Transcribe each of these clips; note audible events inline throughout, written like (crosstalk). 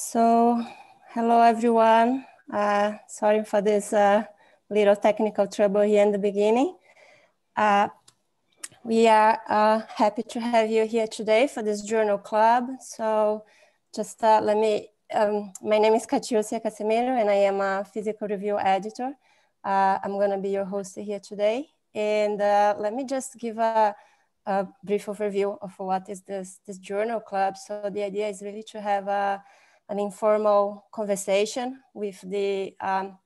So, hello everyone. Uh, sorry for this uh, little technical trouble here in the beginning. Uh, we are uh, happy to have you here today for this journal club. So just uh, let me, um, my name is Catiúcia Casemiro and I am a physical review editor. Uh, I'm gonna be your host here today. And let me just give a, a, brief overview of what is this, this journal club. So the idea is really to have a, an informal conversation with the um,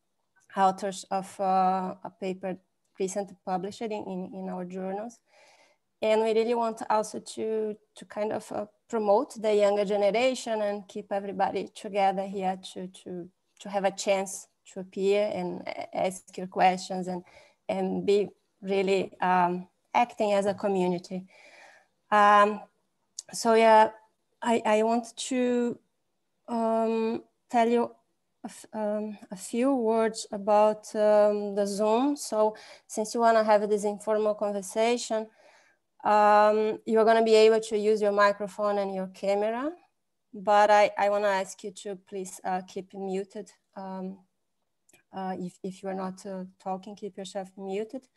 authors of uh, a paper recently published in, in, in, our journals. And we really want also to, to kind of uh, promote the younger generation and keep everybody together here to, to, to have a chance to appear and ask your questions and, and be really um, acting as a community. Um, so yeah, I, I want to um, tell you a, um, a, few words about um, the Zoom. So since you want to have this informal conversation, um, you're going to be able to use your microphone and your camera. But I, I want to ask you to please uh, keep muted. Um, uh, if, if you're not uh, talking, keep yourself muted.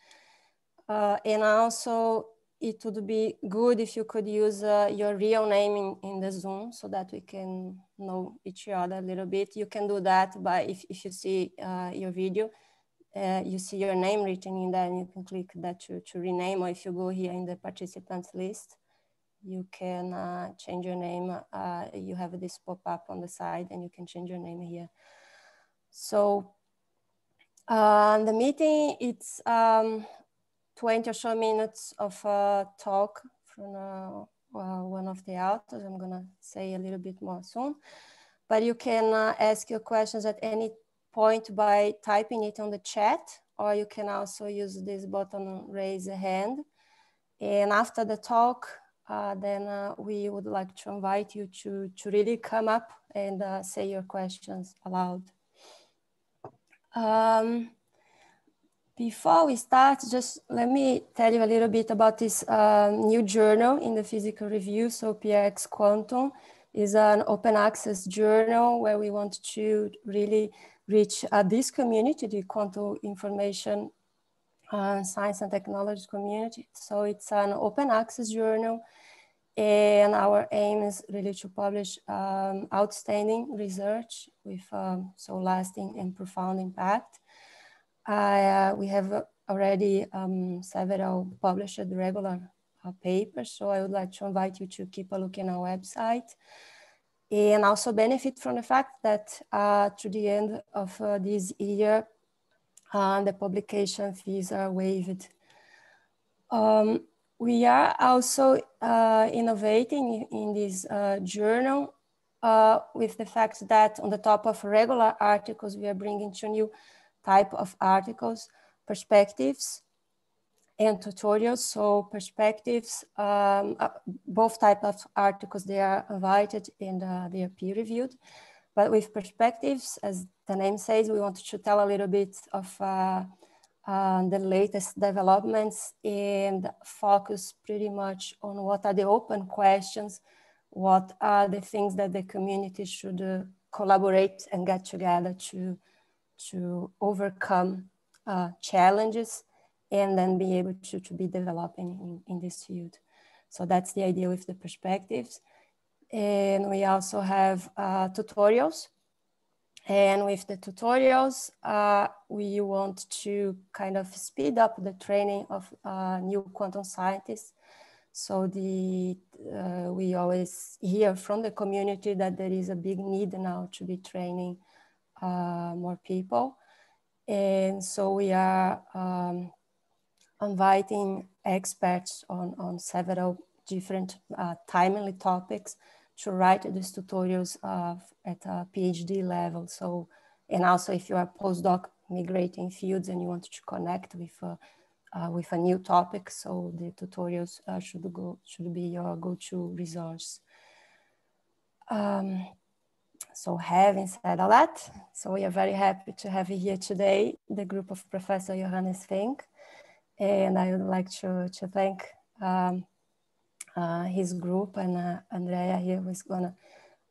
Uh, and also it would be good if you could use uh, your real name in, in the Zoom so that we can know each other a little bit. You can do that by if, if you see uh, your video, uh, you see your name written in there and you can click that to, to rename or if you go here in the participants list, you can uh, change your name. Uh, you have this pop-up on the side and you can change your name here. So uh, the meeting, it's um, 20 or so minutes of uh, talk from uh, one of the authors. I'm gonna say a little bit more soon, but you can uh, ask your questions at any point by typing it on the chat, or you can also use this button, raise a hand. And after the talk, uh, then uh, we would like to invite you to, to really come up and uh, say your questions aloud. Um, before we start, just let me tell you a little bit about this um, new journal in the physical review. So PRX Quantum is an open access journal where we want to really reach uh, this community, the quantum information uh, science and technology community. So it's an open access journal and our aim is really to publish um, outstanding research with um, so lasting and profound impact. Uh, we have already um, several published regular uh, papers, so I would like to invite you to keep a look in our website and also benefit from the fact that uh, to the end of uh, this year, uh, the publication fees are waived. Um, we are also uh, innovating in this journal with the fact that on the top of regular articles, we are bringing two new type of articles, perspectives and tutorials. So perspectives, um, uh, both type of articles, they are invited and uh, they are peer reviewed. But with perspectives, as the name says, we want to tell a little bit of uh, uh, the latest developments and focus pretty much on what are the open questions, what are the things that the community should uh, collaborate and get together to to overcome uh, challenges and then be able to, to be developing in, in this field. So that's the idea with the perspectives. And we also have uh, tutorials. And with the tutorials, uh, we want to kind of speed up the training of uh, new quantum scientists. So the, uh, we always hear from the community that there is a big need now to be training more people. And so we are um, inviting experts on, on several different uh, timely topics to write these tutorials uh, at a PhD level. So, and also if you are postdoc migrating fields and you want to connect with a, uh, with a new topic, so the tutorials uh, should go should be your go-to resource. Um, so having said all that, so we are very happy to have here today, the group of Professor Johannes Fink. And I would like to, to thank um, uh, his group and uh, Andrea here who's gonna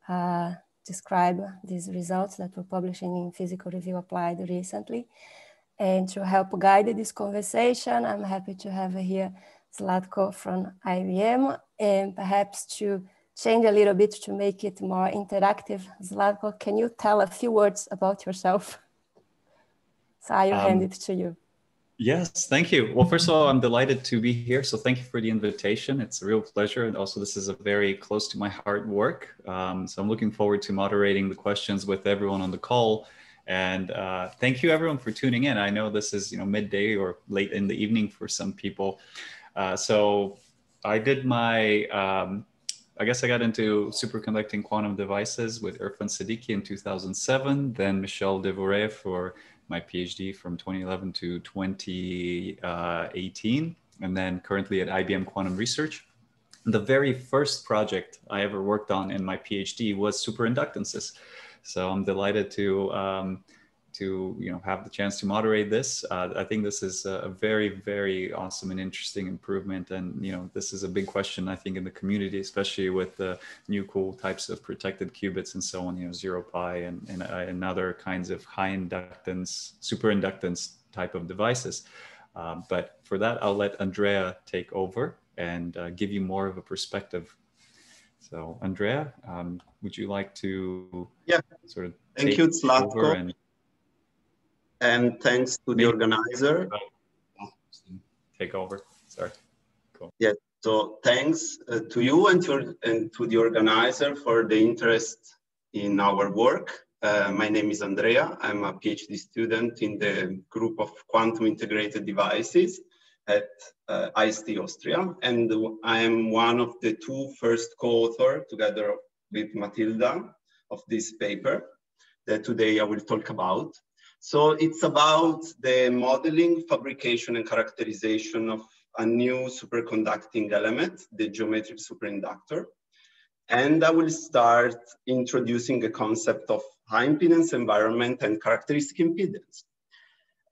uh, describe these results that were published in Physical Review Applied recently. And to help guide this conversation, I'm happy to have here Zlatko from IBM and perhaps to change a little bit to make it more interactive. Zlatko, can you tell a few words about yourself? So I will um, hand it to you. Yes, thank you. Well, first of all, I'm delighted to be here. So thank you for the invitation. It's a real pleasure. And also, this is a very close to my heart work. Um, so I'm looking forward to moderating the questions with everyone on the call. And uh, thank you, everyone, for tuning in. I know this is you know midday or late in the evening for some people. Uh, so I did my um, I guess I got into superconducting quantum devices with Irfan Siddiqi in 2007, then Michel Devoret for my PhD from 2011 to 2018, and then currently at IBM Quantum Research. The very first project I ever worked on in my PhD was superinductances. So I'm delighted to um, to you know have the chance to moderate this. Uh, I think this is a very very awesome and interesting improvement, and you know this is a big question I think in the community, especially with the new cool types of protected qubits and so on. You know zero pi and and, uh, and other kinds of high inductance, super inductance type of devices. Uh, but for that, I'll let Andrea take over and uh, give you more of a perspective. So, Andrea, um, would you like to yeah. sort of Thank you, Zlatko. And thanks to the organizer. Take over. Sorry. Cool. Yeah. So thanks uh, to you and to, and to the organizer for the interest in our work. Uh, my name is Andrea. I'm a PhD student in the group of quantum integrated devices at uh, IST Austria. And I am one of the two first co-author together with Matilda of this paper that today I will talk about. So it's about the modeling, fabrication, and characterization of a new superconducting element, the geometric superinductor. And I will start introducing a concept of high impedance environment and characteristic impedance.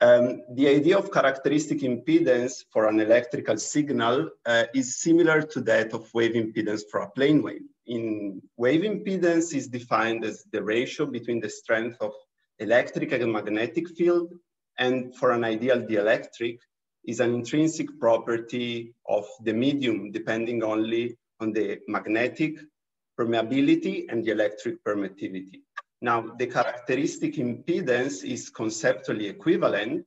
Um, the idea of characteristic impedance for an electrical signal uh, is similar to that of wave impedance for a plane wave. In wave impedance is defined as the ratio between the strength of electric and magnetic field, and for an ideal dielectric is an intrinsic property of the medium depending only on the magnetic permeability and the electric permittivity. Now, the characteristic impedance is conceptually equivalent,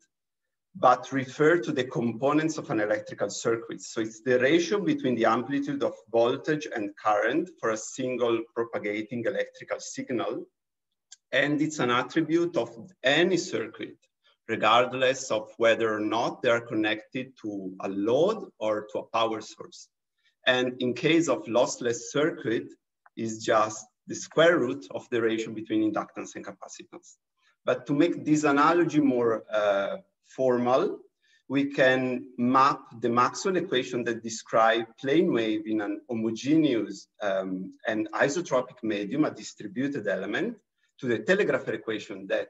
but refer to the components of an electrical circuit. So it's the ratio between the amplitude of voltage and current for a single propagating electrical signal and it's an attribute of any circuit, regardless of whether or not they are connected to a load or to a power source. And in case of lossless circuit, is just the square root of the ratio between inductance and capacitance. But to make this analogy more uh, formal, we can map the Maxwell equation that describe plane wave in an homogeneous um, and isotropic medium, a distributed element, to the telegraph equation that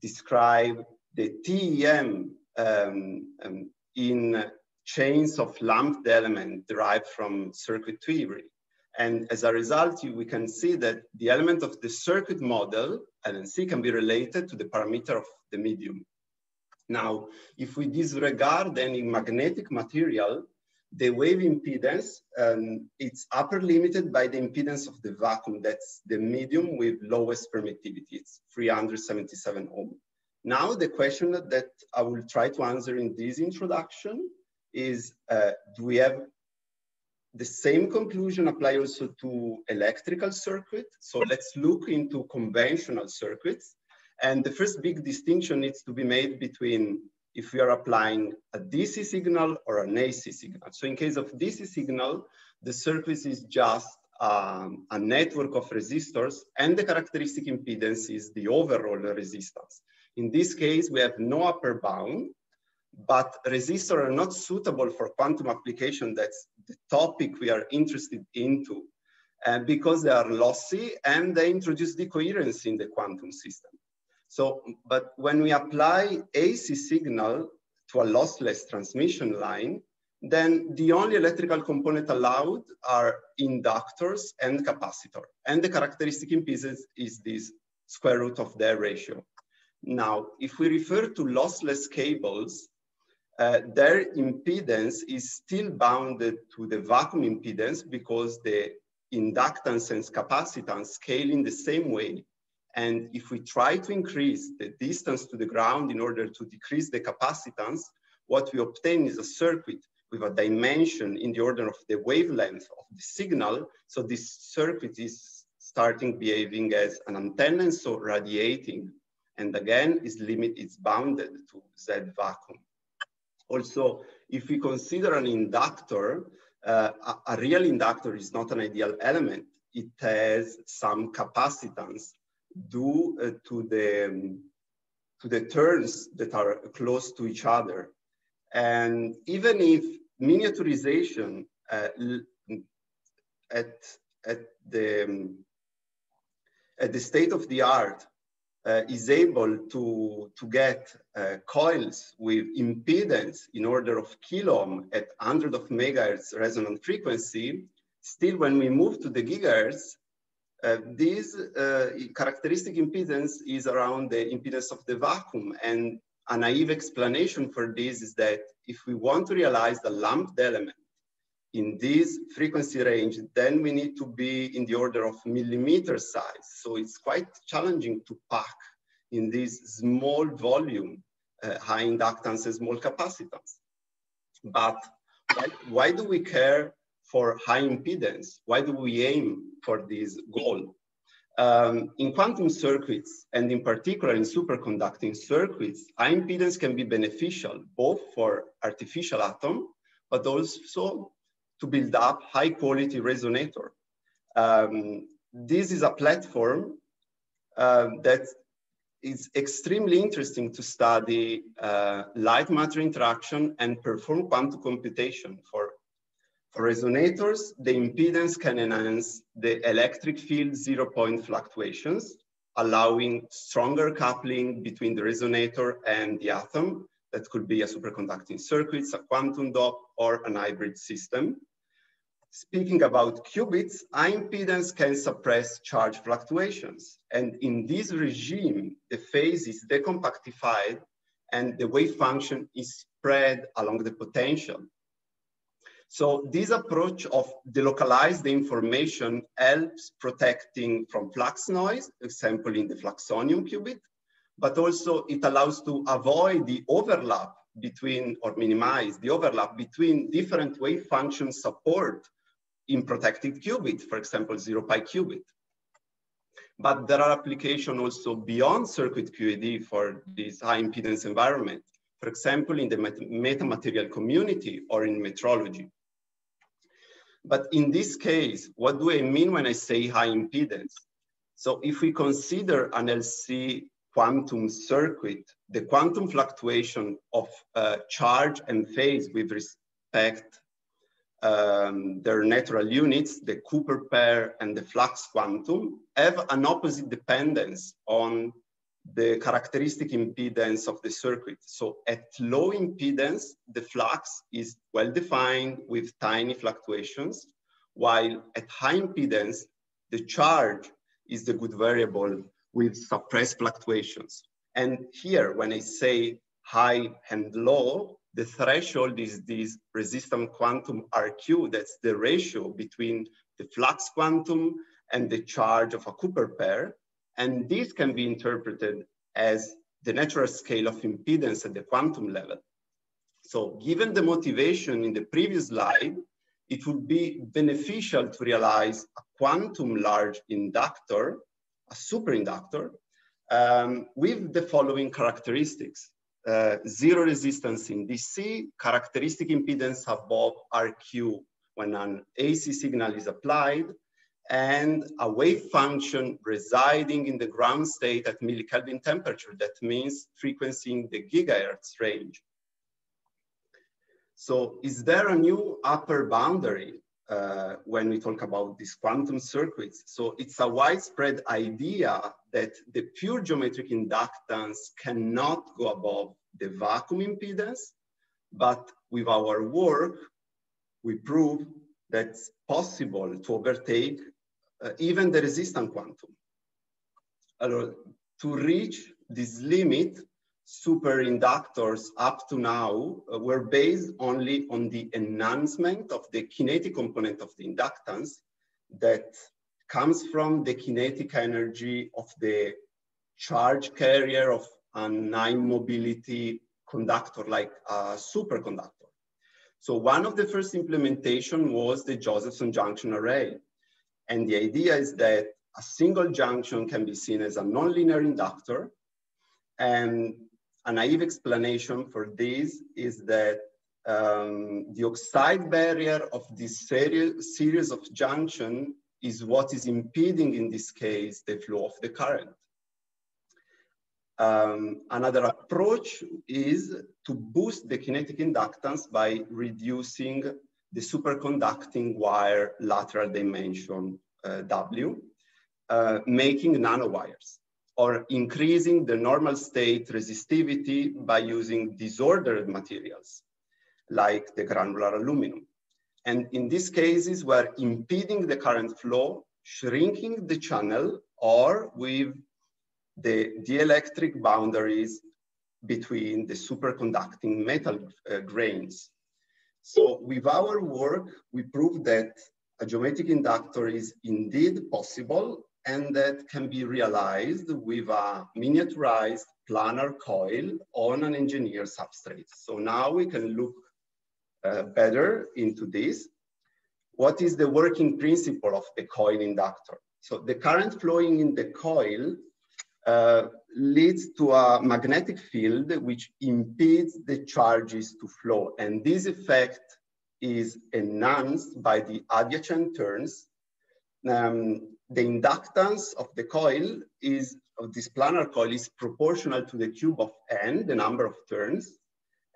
describe the TEM um, um, in chains of lumped element derived from circuit theory. And as a result, we can see that the element of the circuit model, LNC, can be related to the parameter of the medium. Now, if we disregard any magnetic material, the wave impedance, um, it's upper limited by the impedance of the vacuum. That's the medium with lowest permittivity. It's 377 ohm. Now, the question that I will try to answer in this introduction is, uh, do we have the same conclusion apply also to electrical circuit? So let's look into conventional circuits. And the first big distinction needs to be made between if we are applying a DC signal or an AC signal. So in case of DC signal, the circuit is just um, a network of resistors and the characteristic impedance is the overall resistance. In this case, we have no upper bound, but resistors are not suitable for quantum application. That's the topic we are interested into uh, because they are lossy and they introduce decoherence in the quantum system. So, but when we apply AC signal to a lossless transmission line, then the only electrical component allowed are inductors and capacitor. And the characteristic impedance is this square root of their ratio. Now, if we refer to lossless cables, uh, their impedance is still bounded to the vacuum impedance because the inductance and capacitance scale in the same way. And if we try to increase the distance to the ground in order to decrease the capacitance, what we obtain is a circuit with a dimension in the order of the wavelength of the signal. So this circuit is starting behaving as an antenna, and so radiating. And again, is limit is bounded to Z vacuum. Also, if we consider an inductor, uh, a, a, real inductor is not an ideal element. It has some capacitance due uh, to the um, to the turns that are close to each other. And even if miniaturization uh, at, at, the, um, at the state of the art uh, is able to, to get uh, coils with impedance in order of kilo ohm at 100 of megahertz resonant frequency, still when we move to the gigahertz, uh, this uh, characteristic impedance is around the impedance of the vacuum. And a naive explanation for this is that if we want to realize the lumped element in this frequency range, then we need to be in the order of millimeter size. So it's quite challenging to pack in this small volume, uh, high inductance and small capacitance. But why, why do we care for high impedance? Why do we aim for this goal? Um, in quantum circuits, and in particular in superconducting circuits, high impedance can be beneficial both for artificial atom, but also to build up high quality resonator. Um, this is a platform uh, that is extremely interesting to study uh, light matter interaction and perform quantum computation for for resonators, the impedance can enhance the electric field zero point fluctuations, allowing stronger coupling between the resonator and the atom. That could be a superconducting circuit, a quantum dot, or an hybrid system. Speaking about qubits, high impedance can suppress charge fluctuations. And in this regime, the phase is decompactified and the wave function is spread along the potential. So this approach of delocalize the information helps protecting from flux noise, example in the fluxonium qubit, but also it allows to avoid the overlap between or minimize the overlap between different wave function support in protected qubit, for example, zero pi qubit. But there are applications also beyond circuit QED for this high impedance environment. For example, in the metamaterial community or in metrology. But in this case, what do I mean when I say high impedance? So if we consider an LC quantum circuit, the quantum fluctuation of uh, charge and phase with respect um, their natural units, the Cooper pair and the flux quantum, have an opposite dependence on the characteristic impedance of the circuit. So at low impedance, the flux is well defined with tiny fluctuations, while at high impedance, the charge is the good variable with suppressed fluctuations. And here, when I say high and low, the threshold is this resistance quantum RQ, that's the ratio between the flux quantum and the charge of a Cooper pair. And this can be interpreted as the natural scale of impedance at the quantum level. So given the motivation in the previous slide, it would be beneficial to realize a quantum large inductor, a superinductor, um, with the following characteristics. Uh, zero resistance in DC, characteristic impedance above RQ when an AC signal is applied, and a wave function residing in the ground state at millikelvin temperature. That means frequency in the gigahertz range. So is there a new upper boundary uh, when we talk about these quantum circuits? So it's a widespread idea that the pure geometric inductance cannot go above the vacuum impedance, But with our work, we prove that it's possible to overtake uh, even the resistance quantum. to reach this limit, superinductors up to now uh, were based only on the enhancement of the kinetic component of the inductance that comes from the kinetic energy of the charge carrier of an high mobility conductor like a superconductor. So one of the first implementation was the Josephson junction array. And the idea is that a single junction can be seen as a nonlinear inductor and a naive explanation for this is that um, the oxide barrier of this series, of junction is what is impeding, in this case, the flow of the current. Um, another approach is to boost the kinetic inductance by reducing the superconducting wire lateral dimension uh, W, uh, making nanowires or increasing the normal state resistivity by using disordered materials like the granular aluminum. And in these cases, we're impeding the current flow, shrinking the channel, or with the dielectric boundaries between the superconducting metal uh, grains. So with our work, we prove that a geometric inductor is indeed possible and that can be realized with a miniaturized planar coil on an engineered substrate. So now we can look uh, better into this. What is the working principle of the coil inductor? So the current flowing in the coil uh, leads to a magnetic field which impedes the charges to flow. And this effect is enhanced by the adjacent turns um, the inductance of the coil is, of this planar coil is proportional to the cube of n, the number of turns.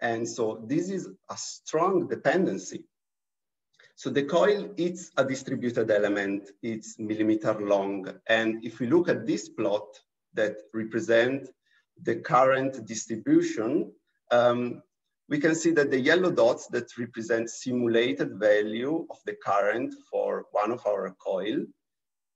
And so this is a strong dependency. So the coil, it's a distributed element, it's millimeter long. And if we look at this plot that represent the current distribution, um, we can see that the yellow dots that represent simulated value of the current for one of our coil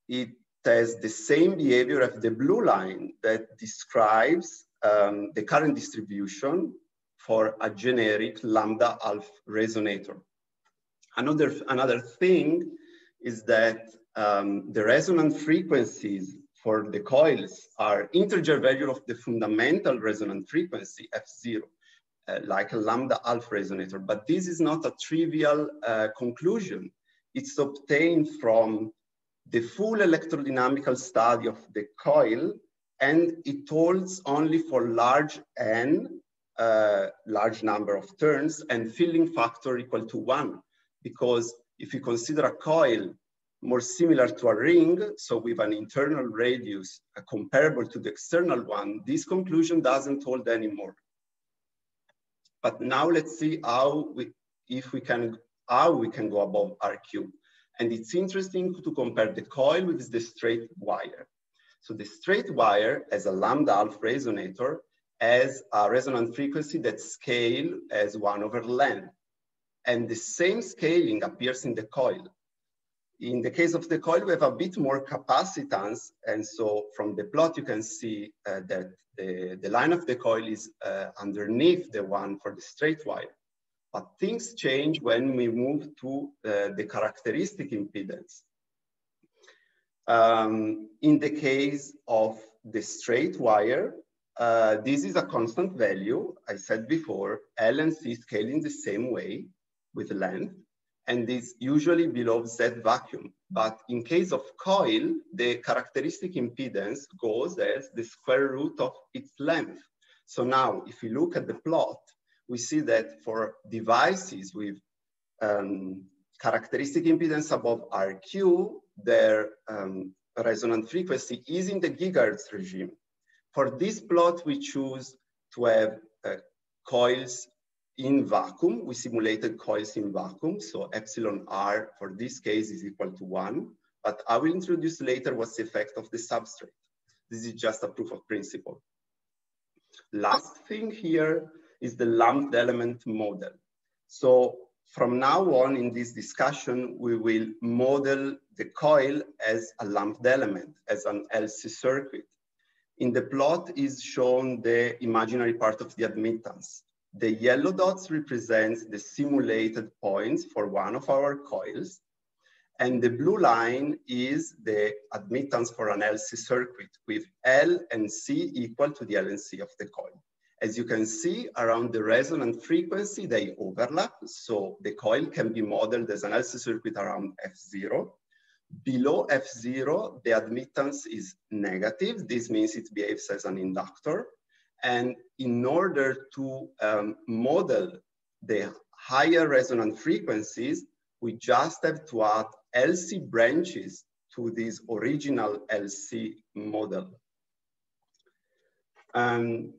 it has the same behavior as the blue line that describes um, the current distribution for a generic lambda half resonator. Another, another thing is that um, the resonant frequencies for the coils are integer value of the fundamental resonant frequency, F0, uh, like a lambda half resonator. But this is not a trivial uh, conclusion. It's obtained from the full electrodynamical study of the coil, and it holds only for large n, uh, large number of turns, and filling factor equal to one. Because if you consider a coil more similar to a ring, so with an internal radius uh, comparable to the external one, this conclusion doesn't hold anymore. But now let's see how we, if we can, how we can go above RQ. And it's interesting to compare the coil with the straight wire. So the straight wire as a lambda half resonator has a resonant frequency that scale as one over length. And the same scaling appears in the coil. In the case of the coil, we have a bit more capacitance. And so from the plot, you can see uh, that the, the line of the coil is uh, underneath the one for the straight wire. But things change when we move to uh, the characteristic impedance. Um, in the case of the straight wire, uh, this is a constant value. I said before, L and C scale in the same way with length, and this usually below Z vacuum. But in case of coil, the characteristic impedance goes as the square root of its length. So now, if you look at the plot, we see that for devices with um, characteristic impedance above RQ, their um, resonant frequency is in the gigahertz regime. For this plot, we choose to have uh, coils in vacuum. We simulated coils in vacuum. So epsilon R for this case is equal to one. But I will introduce later what's the effect of the substrate. This is just a proof of principle. Last thing here is the lumped element model. So from now on in this discussion, we will model the coil as a lumped element, as an LC circuit. In the plot is shown the imaginary part of the admittance. The yellow dots represent the simulated points for one of our coils. And the blue line is the admittance for an LC circuit with L and C equal to the L and C of the coil. As you can see around the resonant frequency, they overlap. So the coil can be modeled as an LC circuit around F0. Below F0, the admittance is negative. This means it behaves as an inductor. And in order to um, model the higher resonant frequencies, we just have to add LC branches to this original LC model. Um,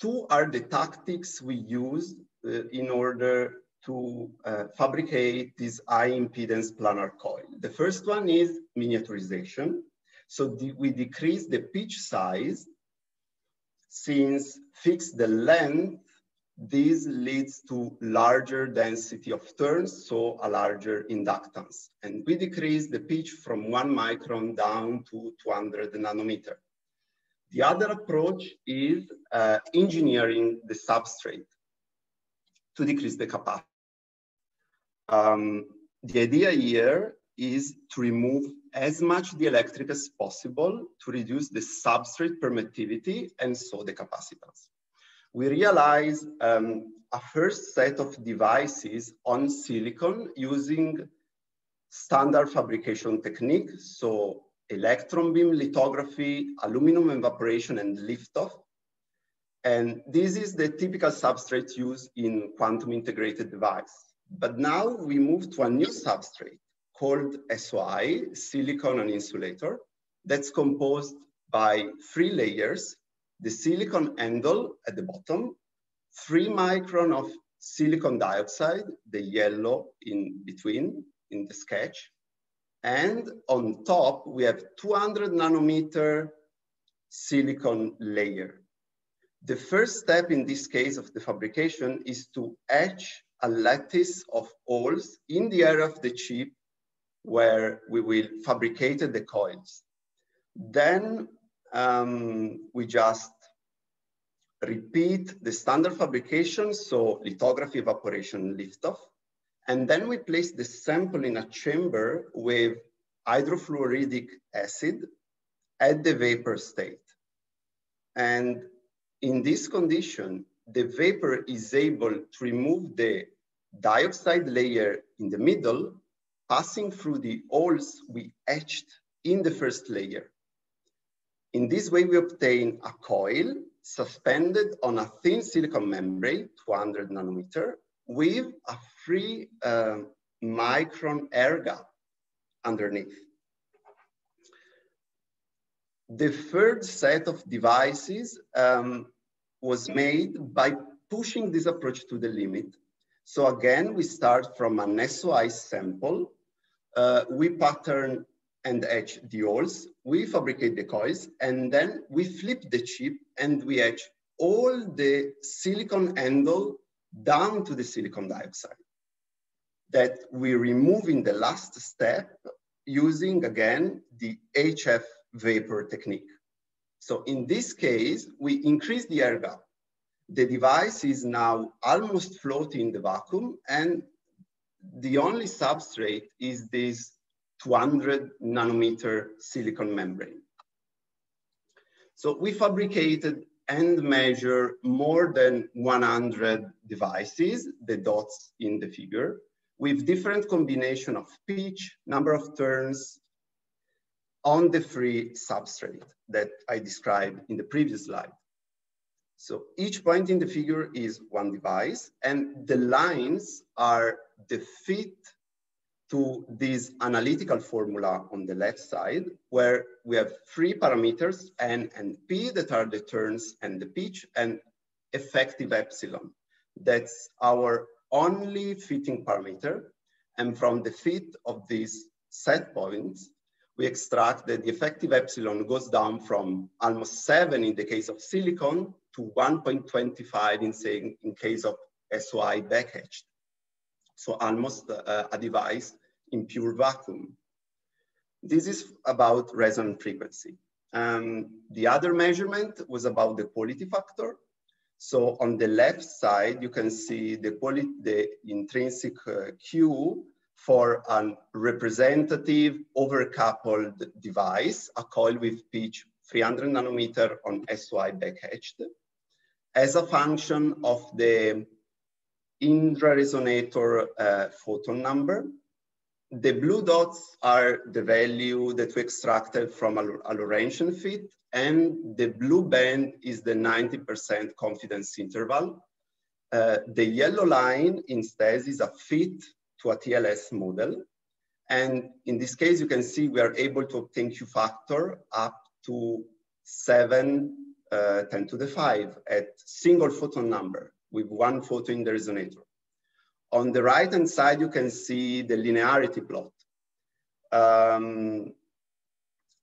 two are the tactics we use uh, in order to uh, fabricate this high impedance planar coil. The first one is miniaturization. So we decrease the pitch size since fix the length, this leads to larger density of turns, so a larger inductance. And we decrease the pitch from one micron down to 200 nanometer. The other approach is uh, engineering the substrate to decrease the capacity. Um, the idea here is to remove as much dielectric as possible to reduce the substrate permittivity and so the capacitance. We realize um, a first set of devices on silicon using standard fabrication technique. So electron beam lithography, aluminum evaporation, and liftoff. And this is the typical substrate used in quantum integrated device. But now we move to a new substrate called SOI, silicon on insulator, that's composed by three layers, the silicon handle at the bottom, three micron of silicon dioxide, the yellow in between in the sketch, and on top, we have 200 nanometer silicon layer. The first step in this case of the fabrication is to etch a lattice of holes in the area of the chip where we will fabricate the coils. Then um, we just repeat the standard fabrication, so lithography, evaporation, liftoff. And then we place the sample in a chamber with hydrofluoridic acid at the vapor state. And in this condition, the vapor is able to remove the dioxide layer in the middle, passing through the holes we etched in the first layer. In this way, we obtain a coil suspended on a thin silicon membrane, 200 nanometer, with a three uh, micron air gap underneath. The third set of devices um, was made by pushing this approach to the limit. So again, we start from an SOI sample. Uh, we pattern and etch the holes. We fabricate the coils, and then we flip the chip and we etch all the silicon handle down to the silicon dioxide that we remove in the last step using, again, the HF vapor technique. So in this case, we increase the air gap. The device is now almost floating in the vacuum and the only substrate is this 200 nanometer silicon membrane. So we fabricated and measure more than 100 devices, the dots in the figure, with different combination of pitch, number of turns on the free substrate that I described in the previous slide. So each point in the figure is one device and the lines are the fit to this analytical formula on the left side, where we have three parameters, N and P, that are the turns and the pitch, and effective epsilon. That's our only fitting parameter. And from the fit of these set points, we extract that the effective epsilon goes down from almost seven in the case of silicon to 1.25 in, saying, in case of SOI backetched. So almost uh, a device in pure vacuum. This is about resonant frequency. Um, the other measurement was about the quality factor. So on the left side, you can see the, quality, the intrinsic uh, Q for a representative overcoupled device, a coil with pitch 300 nanometer on SOI backetched, as a function of the intra resonator uh, photon number. The blue dots are the value that we extracted from a, a Lorentzian fit, and the blue band is the 90% confidence interval. Uh, the yellow line instead is a fit to a TLS model. And in this case, you can see we are able to obtain Q factor up to seven, uh, 10 to the five at single photon number with one photon in the resonator. On the right-hand side, you can see the linearity plot. Um,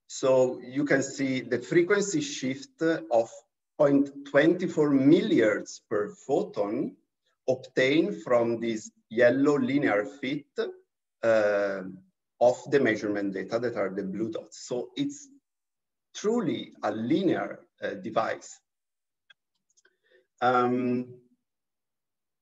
so you can see the frequency shift of 0.24 milliards per photon obtained from this yellow linear fit uh, of the measurement data that are the blue dots. So it's truly a linear uh, device. Um,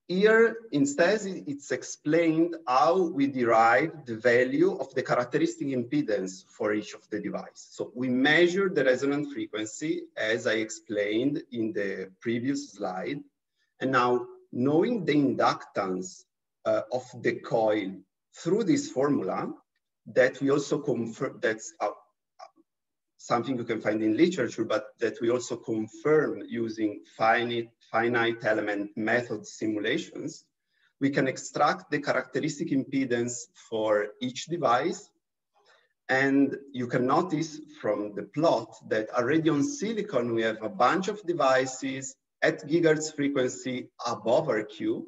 here, instead, it's explained how we derive the value of the characteristic impedance for each of the device. So we measure the resonant frequency, as I explained in the previous slide. And now, knowing the inductance uh, of the coil through this formula, that we also confirm, that's uh, something you can find in literature, but that we also confirm using finite, finite element method simulations, we can extract the characteristic impedance for each device. And you can notice from the plot that already on silicon, we have a bunch of devices at gigahertz frequency above RQ,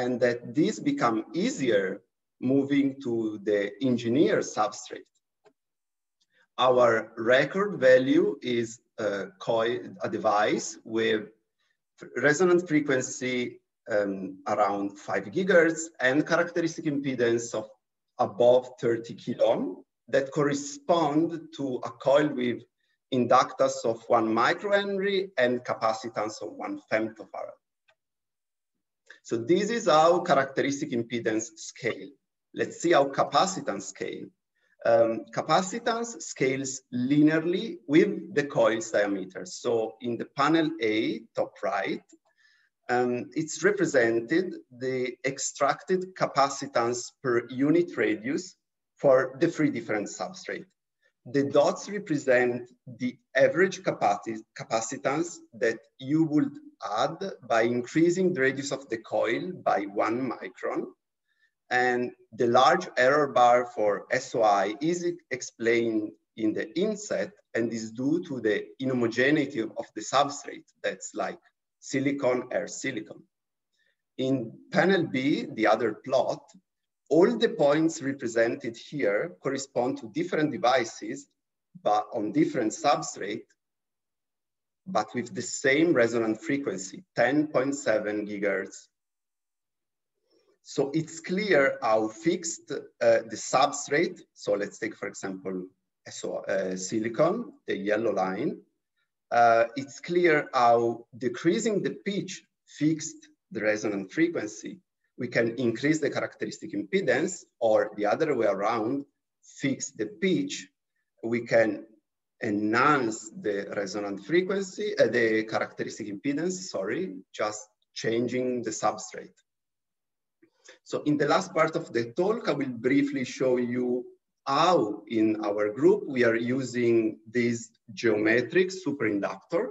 and that these become easier moving to the engineer substrate our record value is a, coil, a device with resonant frequency um, around 5 gigahertz and characteristic impedance of above 30 kilo ohm that correspond to a coil with inductance of 1 microhenry and capacitance of 1 femtofarad. So this is how characteristic impedance scale. Let's see how capacitance scale. Um, capacitance scales linearly with the coil's diameter. So in the panel A, top right, um, it's represented the extracted capacitance per unit radius for the three different substrates. The dots represent the average capacitance that you would add by increasing the radius of the coil by one micron and the large error bar for SOI is explained in the inset and is due to the inhomogeneity of the substrate that's like silicon air silicon. In panel B, the other plot, all the points represented here correspond to different devices, but on different substrate, but with the same resonant frequency, 10.7 gigahertz so it's clear how fixed uh, the substrate. So let's take, for example, so, uh, silicon, the yellow line. Uh, it's clear how decreasing the pitch fixed the resonant frequency. We can increase the characteristic impedance or the other way around, fix the pitch. We can enhance the resonant frequency, uh, the characteristic impedance, sorry, just changing the substrate. So in the last part of the talk, I will briefly show you how in our group we are using this geometric superinductor.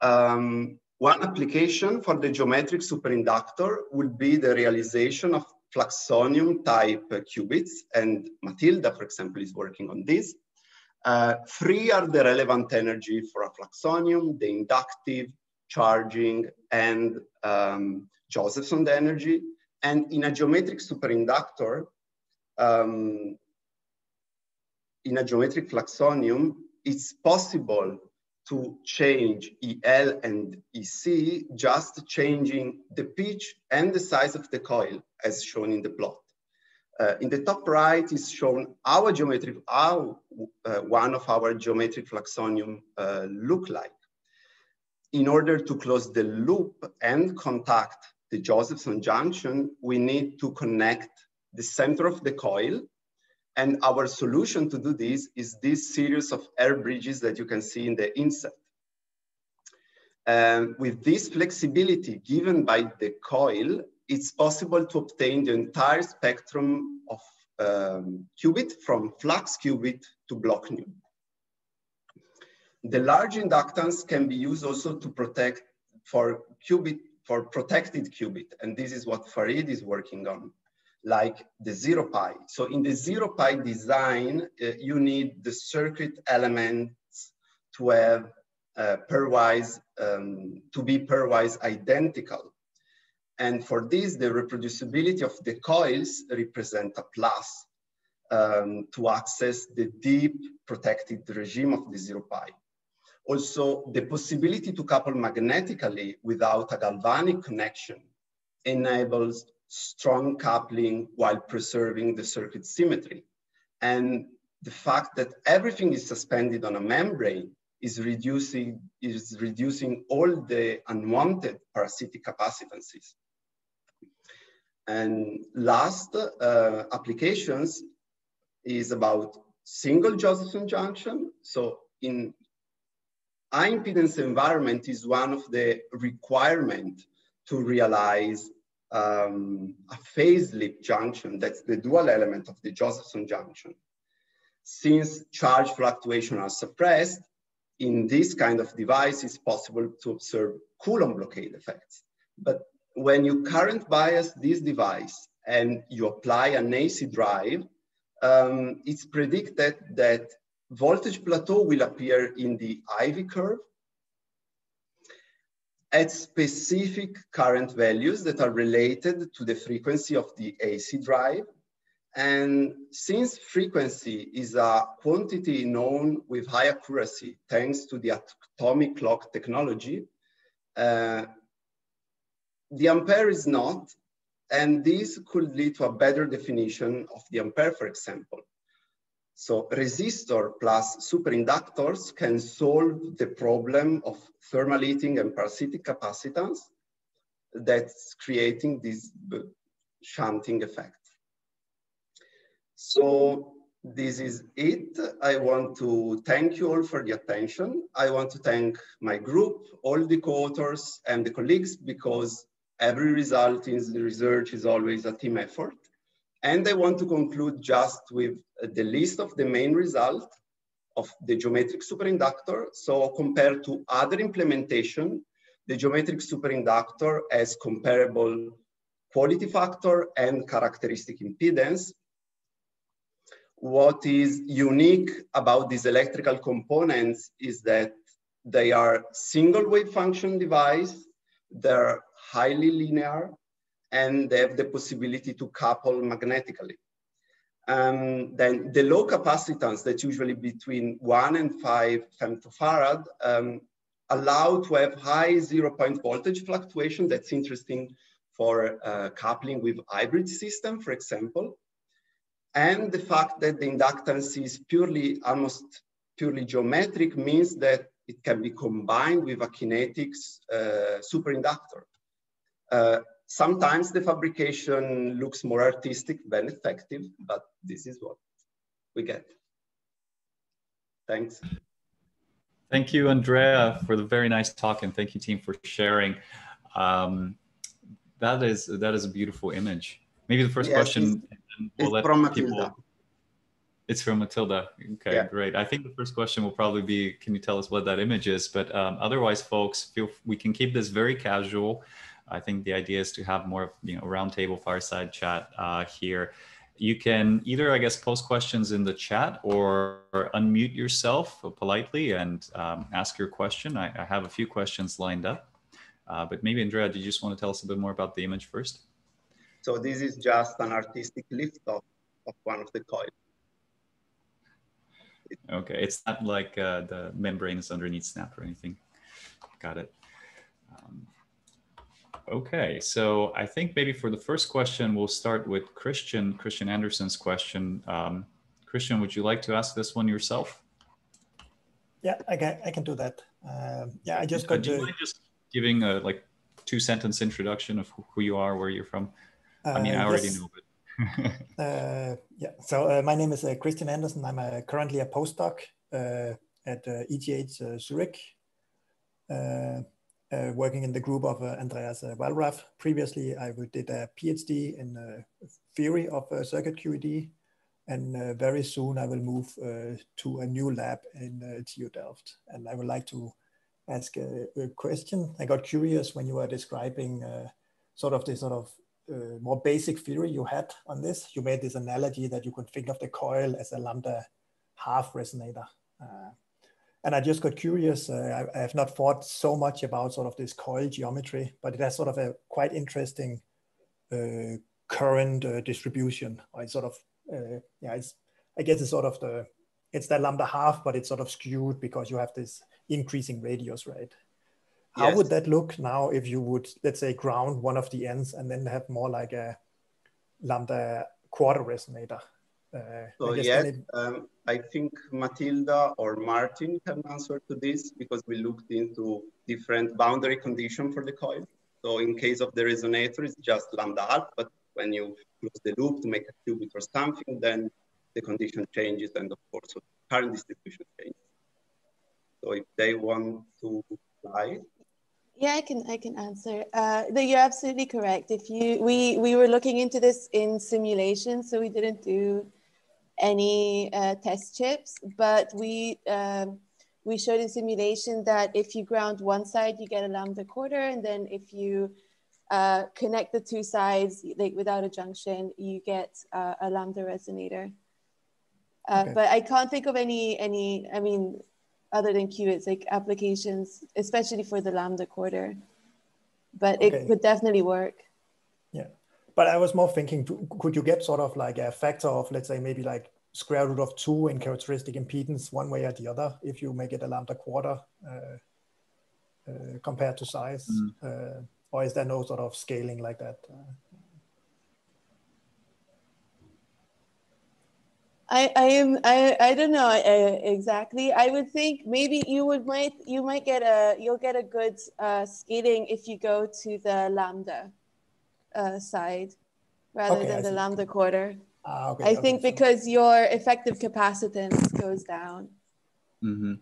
Um, one application for the geometric superinductor would be the realization of fluxonium type qubits, and Matilda, for example, is working on this. Uh, three are the relevant energy for a fluxonium, the inductive, charging, and um, Josephson energy. And in a geometric superinductor, um, in a geometric fluxonium, it's possible to change EL and EC, just changing the pitch and the size of the coil as shown in the plot. Uh, in the top right is shown our geometric, how uh, one of our geometric fluxonium uh, look like. In order to close the loop and contact the Josephson junction, we need to connect the center of the coil. And our solution to do this is this series of air bridges that you can see in the inset. And with this flexibility given by the coil, it's possible to obtain the entire spectrum of um, qubit from flux qubit to Blochnium. The large inductance can be used also to protect for qubit, for protected qubit. And this is what Farid is working on, like the zero pi. So in the zero pi design, uh, you need the circuit elements to have uh, pairwise, um, to be pairwise identical. And for this, the reproducibility of the coils represent a plus um, to access the deep protected regime of the zero pi. Also, the possibility to couple magnetically without a galvanic connection enables strong coupling while preserving the circuit symmetry. And the fact that everything is suspended on a membrane is reducing, is reducing all the unwanted parasitic capacitances. And last uh, applications is about single Josephson junction. So in high impedance environment is one of the requirement to realize um, a phase slip junction. That's the dual element of the Josephson junction. Since charge fluctuation are suppressed, in this kind of device, it's possible to observe Coulomb blockade effects. But when you current bias this device and you apply an AC drive, um, it's predicted that voltage plateau will appear in the IV curve at specific current values that are related to the frequency of the AC drive. And since frequency is a quantity known with high accuracy, thanks to the atomic clock technology, uh, the ampere is not, and this could lead to a better definition of the ampere, for example. So resistor plus superinductors can solve the problem of thermal heating and parasitic capacitance that's creating this shunting effect. So this is it. I want to thank you all for the attention. I want to thank my group, all the co-authors and the colleagues because every result in the research is always a team effort. And I want to conclude just with the list of the main result of the geometric superinductor. So compared to other implementation, the geometric superinductor has comparable quality factor and characteristic impedance. What is unique about these electrical components is that they are single wave function device, they're highly linear, and they have the possibility to couple magnetically. Um, then the low capacitance that's usually between one and five femtofarad um, allow to have high zero point voltage fluctuation. That's interesting for uh, coupling with hybrid system, for example. And the fact that the inductance is purely, almost purely geometric means that it can be combined with a kinetics uh, superinductor. Uh, sometimes the fabrication looks more artistic than effective, but this is what we get. Thanks. Thank you, Andrea, for the very nice talk, and thank you, team, for sharing. Um, that is that is a beautiful image. Maybe the first yes, question. It's, we'll it's from Matilda. People... It's from Matilda. Okay, yeah. great. I think the first question will probably be, can you tell us what that image is? But um, otherwise, folks, feel we can keep this very casual. I think the idea is to have more, of you know, roundtable fireside chat uh, here. You can either, I guess, post questions in the chat or, or unmute yourself politely and um, ask your question. I, I, have a few questions lined up, uh, but maybe Andrea, do you just want to tell us a bit more about the image first? So this is just an artistic lift of, of one of the coils. Okay, it's not like uh, the membrane is underneath snap or anything. Got it. Um, okay, so I think maybe for the first question, we'll start with Christian, Christian Andersen's question. Um, Christian, would you like to ask this one yourself? Yeah, I can, I can do that. Um, yeah, I just uh, got do you mind just giving a like two sentence introduction of who you are, where you're from? I mean, I uh, already yes. know, but (laughs) uh, yeah, so uh, my name is uh, Christian Andersen. I'm uh, currently a postdoc uh, at ETH uh, working in the group of uh, Andreas uh, Wallraff. Previously, I did a PhD in the theory of circuit QED, and very soon I will move to a new lab in TU Delft. And I would like to ask a, a, question. I got curious when you were describing sort of the sort of uh, more basic theory you had on this. You made this analogy that you could think of the coil as a lambda half resonator. And I just got curious. Uh, I, I, have not thought so much about sort of this coil geometry, but it has sort of a quite interesting uh, current uh, distribution. Or it's sort of, uh, yeah, it's, I guess it's sort of the, it's that lambda half, but it's sort of skewed because you have this increasing radius, right? How yes. would that look now if you would, let's say, ground one of the ends and then have more like a lambda quarter resonator? Uh, so I yes, it... um, I think Matilda or Martin can answer to this because we looked into different boundary condition for the coil. So in case of the resonator, it's just lambda half, but when you close the loop to make a qubit or something, then the condition changes and of course the current distribution changes. So if they want to slide. Yeah, I can I can answer. Uh, no, you're absolutely correct. If you we we were looking into this in simulation, so we didn't do any uh, test chips, but we um, we showed in simulation that if you ground one side, you get a lambda quarter, and then if you uh, connect the two sides like without a junction, you get uh, a lambda resonator. Uh, okay. But I can't think of any any. I mean, other than qubits, like applications, especially for the Lambda quarter. But okay. it could definitely work. Yeah. But I was more thinking, could you get sort of like a factor of, let's say, maybe like square root of two in characteristic impedance one way or the other if you make it a lambda quarter uh, uh, compared to size? Mm. Uh, or is there no sort of scaling like that? I, I am I, I don't know exactly. I would think maybe you would might you might get a you'll get a good uh, scaling if you go to the lambda uh, side rather okay, than I the see. lambda quarter. Ah, okay, I okay, think so. because your effective capacitance goes down. Mm-hmm.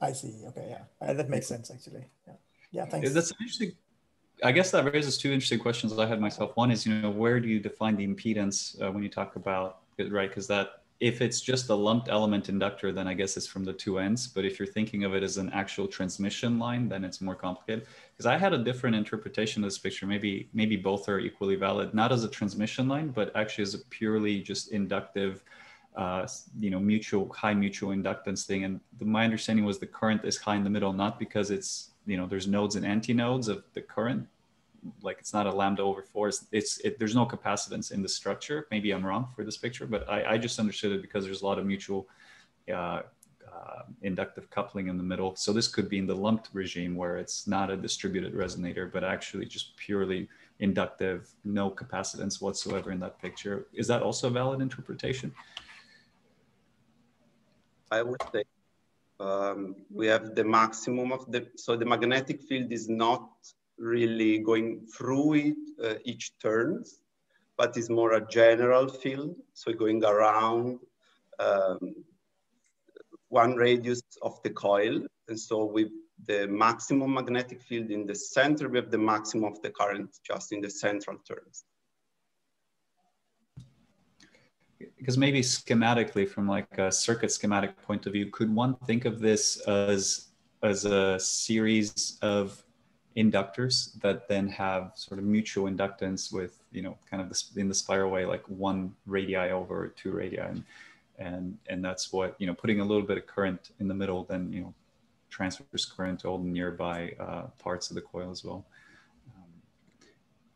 I see. Okay, yeah, uh, that makes sense actually. Yeah, yeah. Thanks. That's interesting. I guess that raises two interesting questions I had myself. One is, you know, where do you define the impedance uh, when you talk about it, right? Because that if it's just a lumped element inductor, then I guess it's from the two ends. But if you're thinking of it as an actual transmission line, then it's more complicated. Because I had a different interpretation of this picture. Maybe maybe both are equally valid, not as a transmission line, but actually as a purely just inductive, uh, you know, mutual high mutual inductance thing. And the, my understanding was the current is high in the middle, not because it's you know there's nodes and antinodes of the current, like it's not a lambda over four. It's, it's it, there's no capacitance in the structure. Maybe I'm wrong for this picture, but I, I just understood it because there's a lot of mutual uh, uh, inductive coupling in the middle. So this could be in the lumped regime where it's not a distributed resonator, but actually just purely inductive, no capacitance whatsoever in that picture. Is that also a valid interpretation? I would say um, we have the maximum of the, so the magnetic field is not really going through it uh, each turns, but it's more a general field. So going around um, one radius of the coil. And so with the maximum magnetic field in the center, we have the maximum of the current just in the central turns. Because maybe schematically, from like a circuit schematic point of view, could one think of this as as a series of inductors that then have sort of mutual inductance with you know kind of this in the spiral way like one radii over two radii. And and and that's what you know putting a little bit of current in the middle then you know transfers current to all the nearby uh, parts of the coil as well.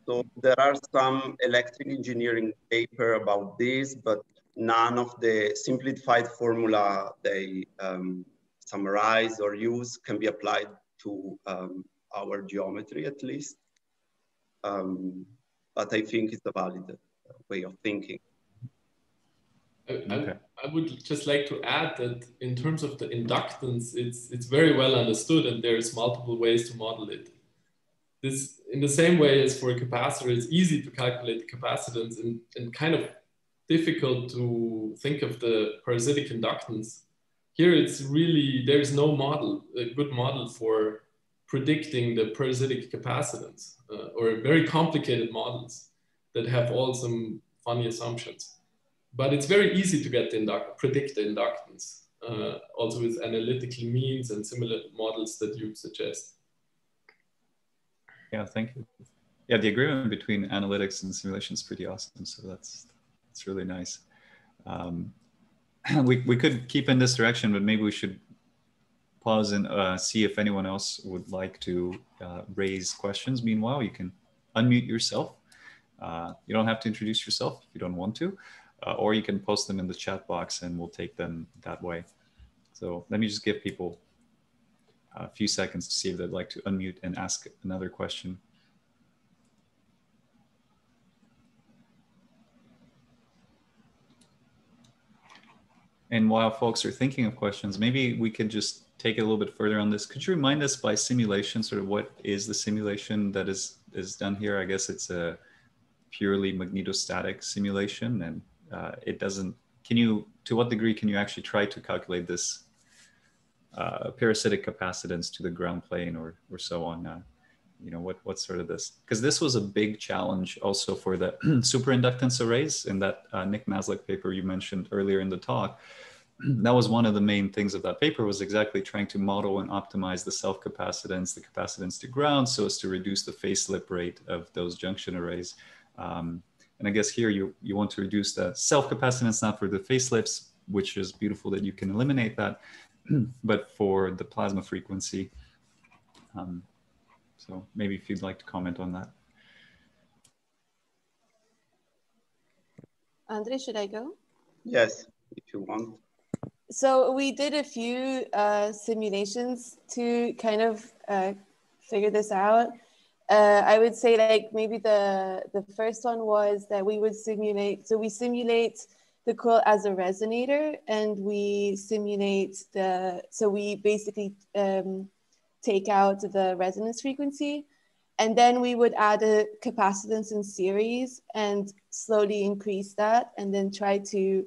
So there are some electric engineering paper about this but none of the simplified formula they um, summarize or use can be applied to um, our geometry at least. Um, but I think it's a valid way of thinking. I, okay. I, I, would just like to add that in terms of the inductance, it's it's very well understood, and there's multiple ways to model it. This, in the same way as for a capacitor, it's easy to calculate the capacitance and, and kind of difficult to think of the parasitic inductance. Here, it's really there's no model, a good model for predicting the parasitic capacitance, uh, or very complicated models that have all some funny assumptions but it's very easy to get the induct predict the inductance, uh, also with analytical means and similar models that you suggest. Yeah, thank you. Yeah, the agreement between analytics and simulation is pretty awesome. So that's that's really nice. Um, (clears throat) we we could keep in this direction, but maybe we should pause and uh, see if anyone else would like to uh, raise questions. Meanwhile, you can unmute yourself. Uh, you don't have to introduce yourself if you don't want to uh, or you can post them in the chat box and we'll take them that way. So let me just give people a few seconds to see if they'd like to unmute and ask another question. And while folks are thinking of questions, maybe we can just take it a little bit further on this. Could you remind us by simulation, sort of what is the simulation that is, is done here? I guess it's a purely magnetostatic simulation and uh, it doesn't, can you, to what degree can you actually try to calculate this uh, parasitic capacitance to the ground plane or, or so on? Uh, you know, what, what sort of this, because this was a big challenge also for the (clears throat) superinductance arrays in that uh, Nick Masluk paper you mentioned earlier in the talk. (clears throat) that was one of the main things of that paper was exactly trying to model and optimize the self-capacitance, the capacitance to ground, so as to reduce the phase slip rate of those junction arrays. Um, and I guess here you, you want to reduce the self-capacitance, not for the phase slips, which is beautiful that you can eliminate that, (clears throat) but for the plasma frequency. Um, so maybe if you'd like to comment on that. Andre, should I go? Yes, if you want. So we did a few uh, simulations to kind of uh, figure this out uh, I would say like maybe the the first one was that we would simulate. So we simulate the coil as a resonator, and we simulate the. So we basically um, take out the resonance frequency, and then we would add a capacitance in series and slowly increase that, and then try to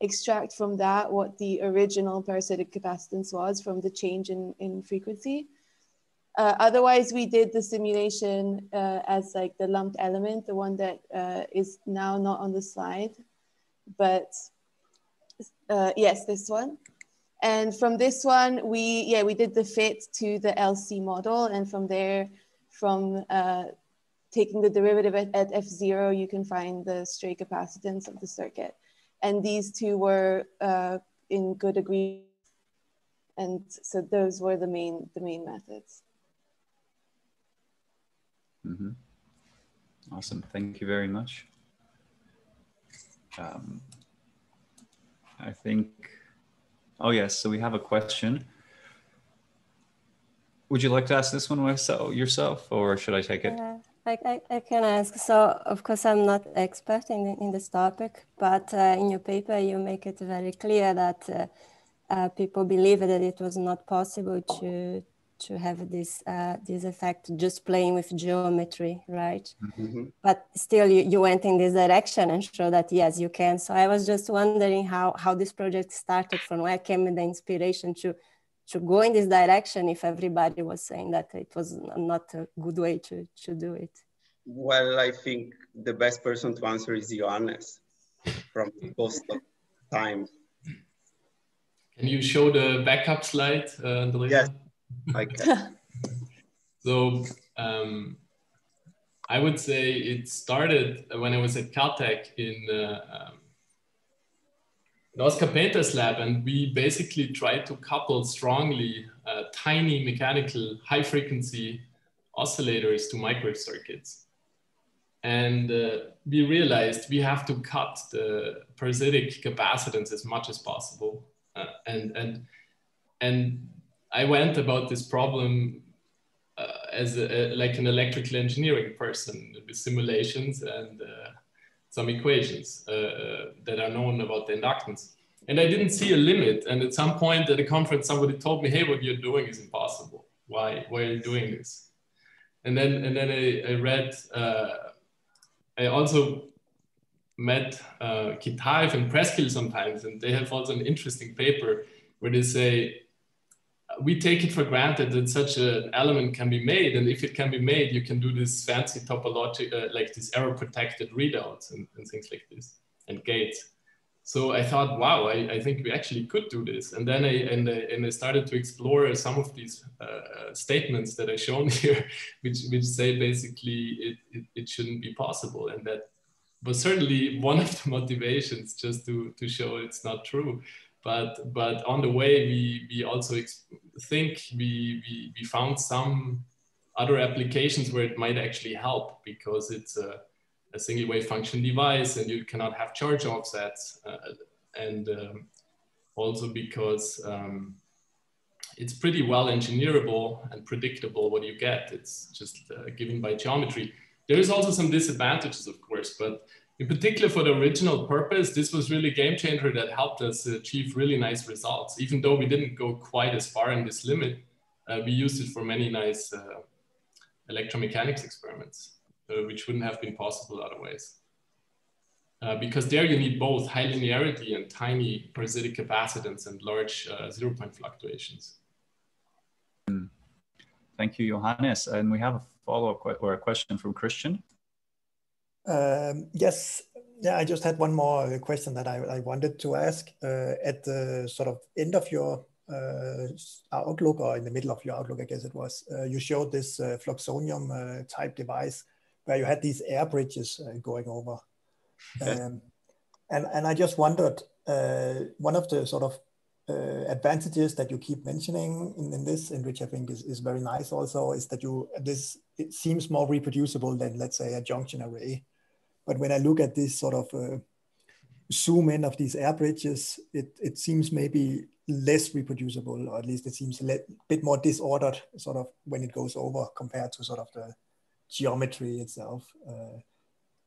extract from that what the original parasitic capacitance was from the change in, in frequency. Uh, otherwise, we did the simulation uh, as like the lumped element, the one that uh, is now not on the slide, but uh, yes, this one. And from this one, we, yeah, we did the fit to the LC model. And from there, from uh, taking the derivative at, at F0, you can find the stray capacitance of the circuit. And these two were uh, in good agreement. And so those were the main, the main methods. Mm -hmm. Awesome. Thank you very much. Um, I think, oh yes, so we have a question. Would you like to ask this one yourself or should I take it? Uh, I, I, I, can ask. So, of course, I'm not expert in, in this topic, but uh, in your paper, you make it very clear that uh, uh people believe that it was not possible to, to have this uh, this effect just playing with geometry, right? Mm-hmm. But still, you, you went in this direction and show that yes, you can. So I was just wondering how how this project started, from where came the inspiration to to go in this direction if everybody was saying that it was not a good way to to do it. Well, I think the best person to answer is Johannes from Cost of Time. Can you show the backup slide, uh, Andrea? Yes. Okay. (laughs) so um, I would say it started when I was at Caltech in, uh, um, in Oscar Painter's lab, and we basically tried to couple strongly uh, tiny mechanical high frequency oscillators to microwave circuits. And uh, we realized we have to cut the parasitic capacitance as much as possible. Uh, and, and, and I went about this problem uh, as a, like an electrical engineering person with simulations and uh, some equations uh, that are known about the inductance. And I didn't see a limit. And at some point at a conference, somebody told me, hey, what you're doing is impossible. Why, why are you doing this? And then, and then I, I read, uh, I also met uh, Kitaev and Preskill sometimes, and they have also an interesting paper where they say, we take it for granted that such an element can be made. And if it can be made, you can do this fancy topologic, uh, like these error protected readouts and, and things like this and gates so I thought, wow, I, I, think we actually could do this. And then I and, I, and I started to explore some of these uh, statements that I shown (laughs) here, which which say basically it, it, it shouldn't be possible, and that was certainly (laughs) one of the motivations just to to show it's not true. But but on the way we we also think we, we we found some other applications where it might actually help because it's a a single wave function device and you cannot have charge offsets. Uh, and um, also because um, it's pretty well engineerable and predictable what you get. It's just uh, given by geometry. There is also some disadvantages, of course, but in particular for the original purpose, this was really a game changer that helped us achieve really nice results. Even though we didn't go quite as far in this limit, uh, we used it for many nice uh, electromechanics experiments uh, which wouldn't have been possible otherwise. Uh, because there you need both high linearity and tiny parasitic capacitance and large uh, zero point fluctuations. Thank you, Johannes. And we have a follow-up or a question from Christian. Um, yes, yeah, I just had one more question that I, I wanted to ask. Uh, at the sort of end of your uh, outlook, or in the middle of your outlook, I guess it was, uh, you showed this uh, fluxonium uh, type device where you had these air bridges uh, going over. Um, and, and I just wondered, uh, one of the sort of uh, advantages that you keep mentioning in, in this, and which I think is, is very nice also, is that you this it seems more reproducible than let's say a junction array. But when I look at this sort of uh, zoom in of these air bridges, it, it seems maybe less reproducible, or at least it seems a bit more disordered sort of when it goes over compared to sort of the geometry itself. Uh,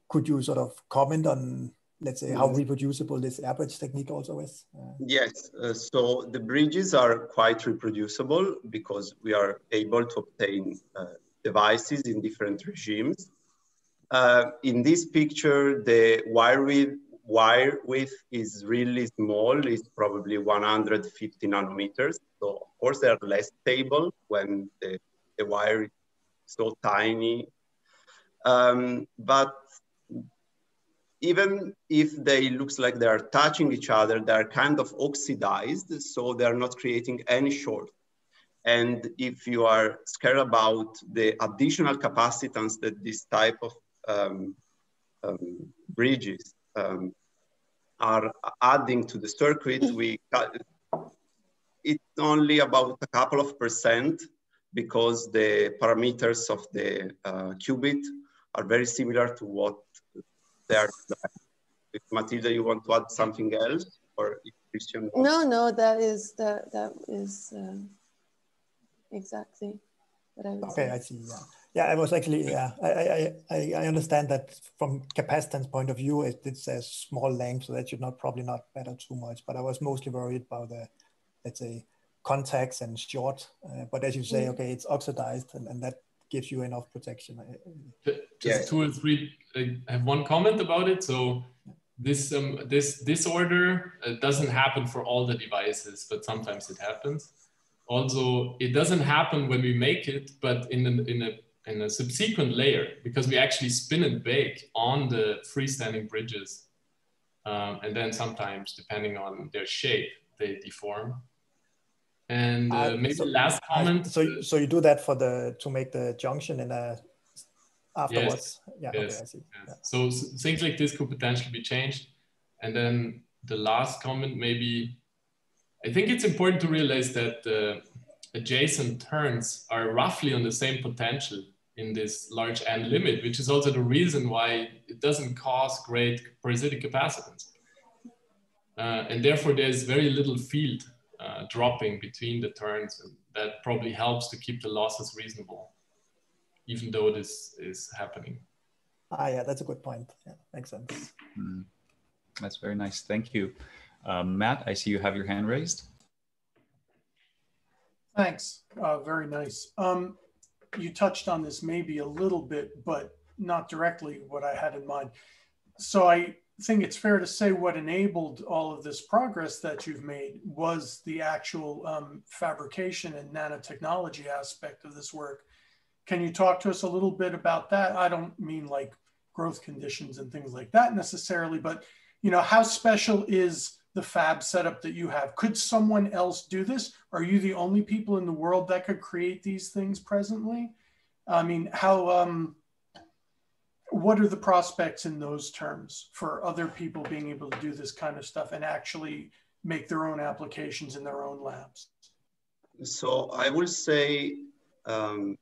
could you sort of comment on, let's say, how reproducible this air bridge technique also is? Uh, yes, uh, so the bridges are quite reproducible because we are able to obtain uh, devices in different regimes. Uh, in this picture, the wire width, wire width is really small, it's probably 150 nanometers. So of course they are less stable when the, the wire is so tiny um, but even if they looks like they are touching each other, they are kind of oxidized, so they are not creating any short. And if you are scared about the additional capacitance that this type of um, um, bridges um, are adding to the circuit, we it's only about a couple of percent because the parameters of the uh, qubit are very similar to what they are. If Matilda, you want to add something else, or if Christian? Wants... No, no, that is that that is uh, exactly what I was. Okay, say. I see. Yeah, yeah. I was actually yeah. I I I, I understand that from capacitance point of view, it, it's a small length, so that should not probably not matter too much. But I was mostly worried about the let's say contacts and short. Uh, but as you say, mm. okay, it's oxidized, and, and that gives you enough protection. Just yeah. two or three. I have one comment about it. So this um, this disorder uh, doesn't happen for all the devices, but sometimes it happens. Also, it doesn't happen when we make it, but in a, in a in a subsequent layer because we actually spin and bake on the freestanding bridges, um, and then sometimes, depending on their shape, they deform. And uh, uh, maybe so, last comment. so, so you do that for the to make the junction in a afterwards. Yes, yeah. Yes, okay, I see. Yes. Yeah. So, so things like this could potentially be changed. And then the last comment, maybe, I think it's important to realize that the adjacent turns are roughly on the same potential in this large N limit, which is also the reason why it doesn't cause great parasitic capacitance. Uh, and therefore there's very little field uh, dropping between the turns and that probably helps to keep the losses reasonable, even though this is happening. Ah, yeah, that's a good point. Yeah, makes sense. Mm. That's very nice. Thank you. Uh, Matt, I see you have your hand raised. Thanks. Uh, very nice. Um, you touched on this maybe a little bit, but not directly what I had in mind. So I think it's fair to say what enabled all of this progress that you've made was the actual um, fabrication and nanotechnology aspect of this work. Can you talk to us a little bit about that? I don't mean like growth conditions and things like that necessarily, but you know, how special is the fab setup that you have? Could someone else do this? Are you the only people in the world that could create these things presently? I mean, how, um, what are the prospects in those terms for other people being able to do this kind of stuff and actually make their own applications in their own labs? So I will say um,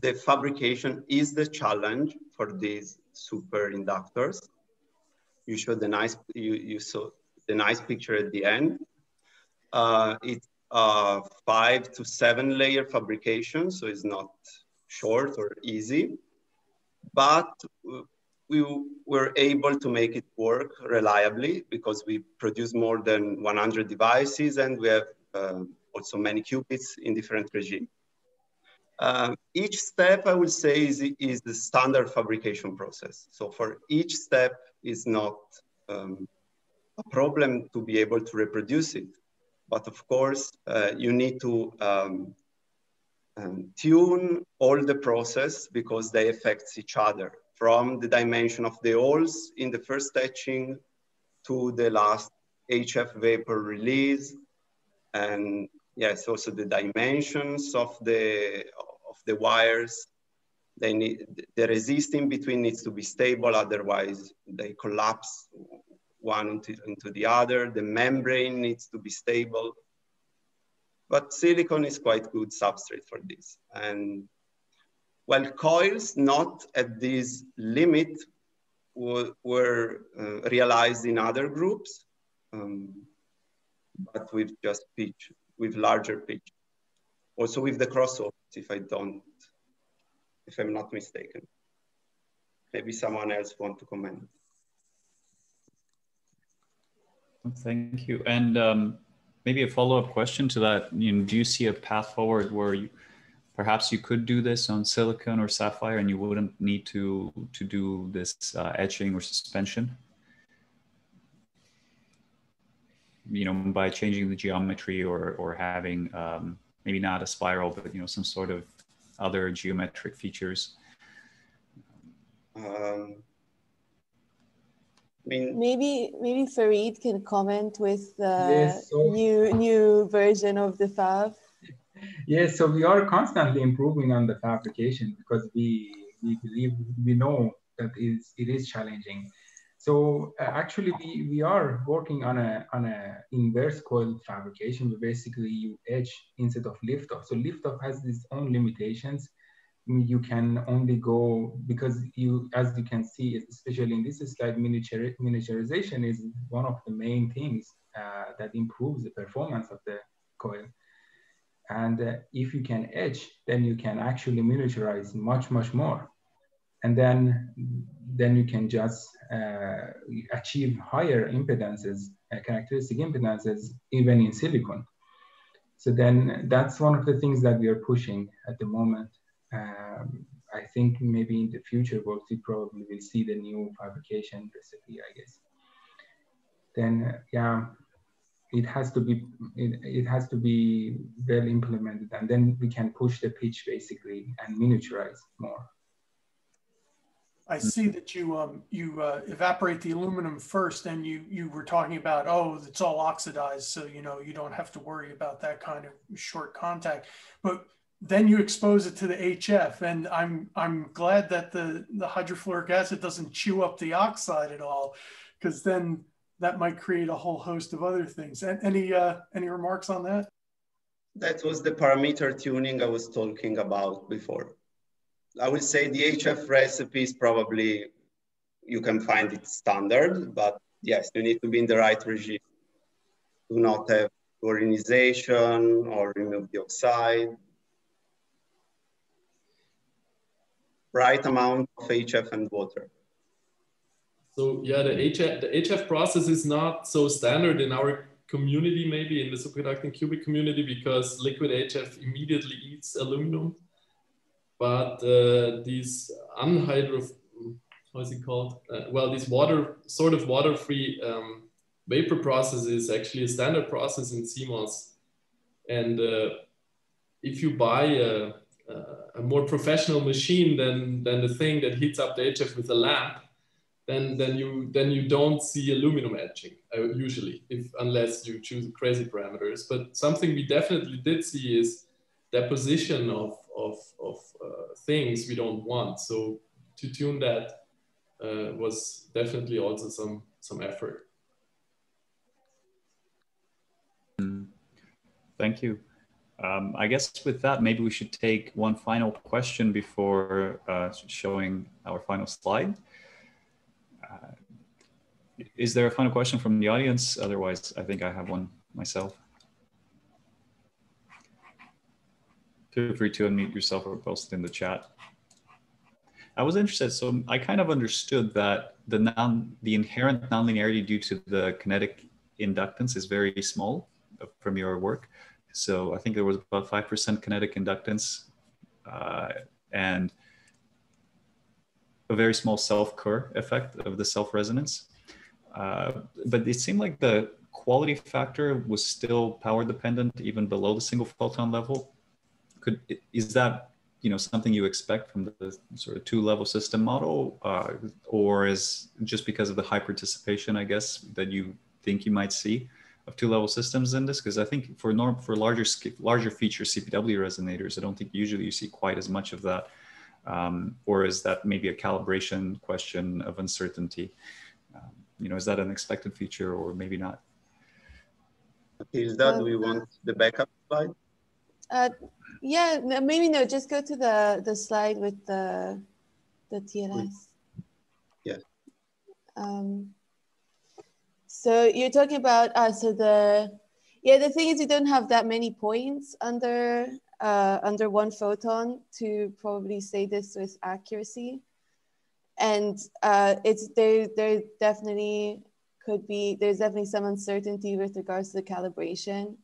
the fabrication is the challenge for these superinductors. You showed the nice, you, you saw the nice picture at the end. Uh, it's a five to seven layer fabrication, so it's not short or easy, but we were able to make it work reliably because we produce more than 100 devices and we have uh, also many qubits in different regimes. Uh, each step, I would say, is, is the standard fabrication process. So for each step is not um, a problem to be able to reproduce it. But of course, uh, you need to um, um, tune all the process because they affect each other from the dimension of the holes in the first etching to the last HF vapor release. And yes, also the dimensions of the, of the wires. They need, the resisting between needs to be stable, otherwise they collapse one into, into the other. The membrane needs to be stable. But silicon is quite good substrate for this. And while coils not at this limit were, uh, realized in other groups, um, but with just pitch, with larger pitch. Also with the crossovers, if I don't, if I'm not mistaken. Maybe someone else want to comment. Thank you. And um, maybe a follow-up question to that. You know, do you see a path forward where you, perhaps you could do this on silicon or sapphire, and you wouldn't need to to do this uh, etching or suspension? You know, by changing the geometry or or having um, maybe not a spiral, but you know, some sort of other geometric features. Um, mean, maybe maybe Farid can comment with the yes, so, new new version of the fab. (laughs) Yes, so we are constantly improving on the fabrication because we we believe we know that is it is challenging. So uh, actually, we, we are working on a on a inverse coil fabrication. Where basically you etch instead of lift off. So lift off has its own limitations you can only go because you, as you can see, especially in this slide, miniature, miniaturization is one of the main things uh, that improves the performance of the coil. And uh, if you can etch, then you can actually miniaturize much, much more. And then, then you can just uh, achieve higher impedances, uh, characteristic impedances, even in silicon. So then that's one of the things that we are pushing at the moment um, I think maybe in the future see probably will see the new fabrication recipe, I guess. Then uh, yeah, it has to be it, it has to be well implemented, and then we can push the pitch basically and miniaturize more. I see that you um, you uh, evaporate the aluminum first, and you you were talking about oh it's all oxidized, so you know you don't have to worry about that kind of short contact. But then you expose it to the HF. And I'm, I'm glad that the, the hydrofluoric acid doesn't chew up the oxide at all, because then that might create a whole host of other things. And any, uh, any remarks on that? That was the parameter tuning I was talking about before. I would say the HF recipe is probably, you can find it standard, but yes, you need to be in the right regime. Do not have fluorinization or remove the oxide. Right amount of HF and water. So yeah, the HF, the HF process is not so standard in our community, maybe in the superconducting qubit community, because liquid HF immediately eats aluminum. But uh, these anhydro, how is it called? Uh, well, this water, sort of water-free um, vapor process is actually a standard process in CMOS. And uh, if you buy a, a, more professional machine than, than the thing that heats up the HF with a lamp, then, then, you, then you don't see aluminum etching uh, usually, if, unless you choose crazy parameters. But something we definitely did see is deposition of, of, of uh, things we don't want. So to tune that uh, was definitely also some, some effort. Thank you. Um, I guess with that, maybe we should take one final question before uh, showing our final slide. Uh, is there a final question from the audience? Otherwise, I think I have one myself. Feel free to unmute yourself or post it in the chat. I was interested, so I kind of understood that the non, the inherent nonlinearity due to the kinetic inductance is very small from your work. So I think there was about 5% kinetic inductance uh, and a very small self-Kerr effect of the self-resonance. Uh, but it seemed like the quality factor was still power dependent even below the single photon level. Could Is that you know something you expect from the sort of two level system model uh, or is just because of the high participation i guess that you think you might see of two level systems in this? Because I think for norm for larger larger feature CPW resonators, I don't think usually you see quite as much of that. Um, or is that maybe a calibration question of uncertainty? Um, you know, is that an expected feature or maybe not? Is that um, we want the backup slide? Uh, yeah, maybe no. Just go to the the slide with the the TLS. Yeah. Um, so you're talking about uh, so the yeah the thing is you don't have that many points under uh, under one photon to probably say this with accuracy, and uh, it's there there definitely could be there's definitely some uncertainty with regards to the calibration.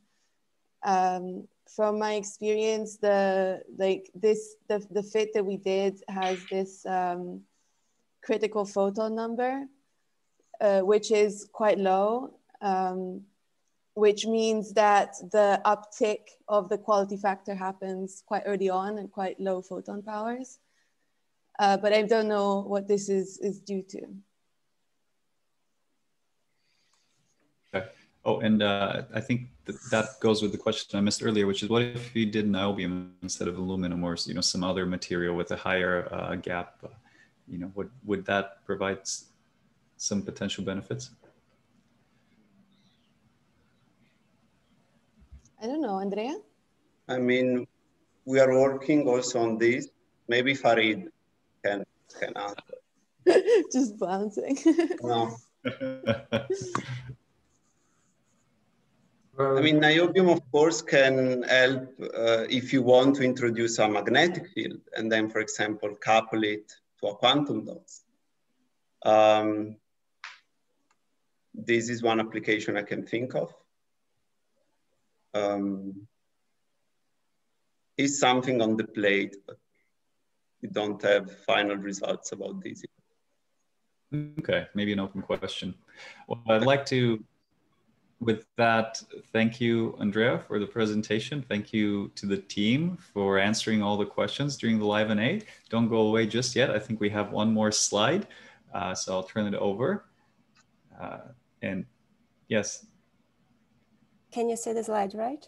Um, from my experience, the like this the the fit that we did has this um, critical photon number uh, which is quite low, um, which means that the uptick of the quality factor happens quite early on and quite low photon powers. Uh, but I don't know what this is, is due to. Okay. Oh, and uh, I think that, that goes with the question I missed earlier, which is what if you did niobium instead of aluminum or you know some other material with a higher uh, gap? you know, would would that provide some potential benefits? I don't know, Andrea? I mean, we are working also on this. Maybe Farid can, can answer. (laughs) Just bouncing. no. (laughs) I mean, niobium, of course, can help uh, if you want to introduce a magnetic field and then, for example, couple it to a quantum dots. Um, this is one application I can think of. Um, is something on the plate, but we don't have final results about this. Okay, maybe an open question. Well, I'd like to, with that, thank you, Andrea, for the presentation. Thank you to the team for answering all the questions during the live and A. Don't go away just yet. I think we have one more slide, uh, so I'll turn it over. Uh, and yes. Can you see the slide, right?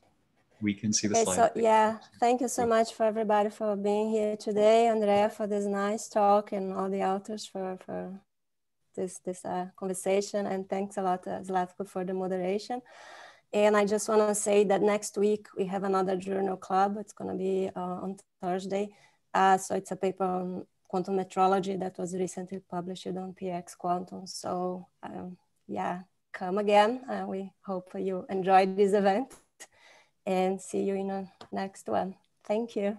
We can see the okay, slide. So, yeah, thank you so much for everybody for being here today. Andrea for this nice talk and all the authors for, for this, this uh, conversation. And thanks a lot, uh, Zlatko, for the moderation. And I just want to say that next week we have another journal club. It's going to be uh, on Thursday Uh, so it's a paper on quantum metrology that was recently published on PRX Quantum. So um, yeah, come again. Uh, we hope you enjoyed this event and see you in the next one. Thank you.